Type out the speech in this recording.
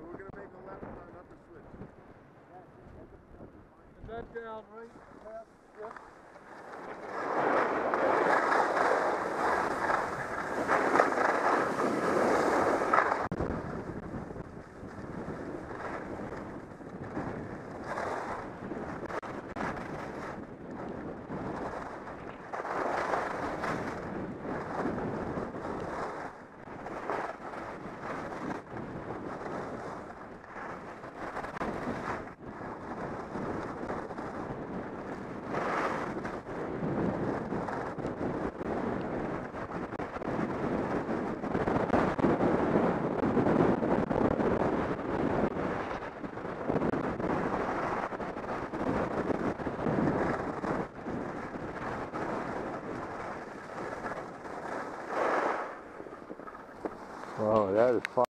So we're going to make a left on upper switch. And then down, right? Left, yep. Oh, that is fun.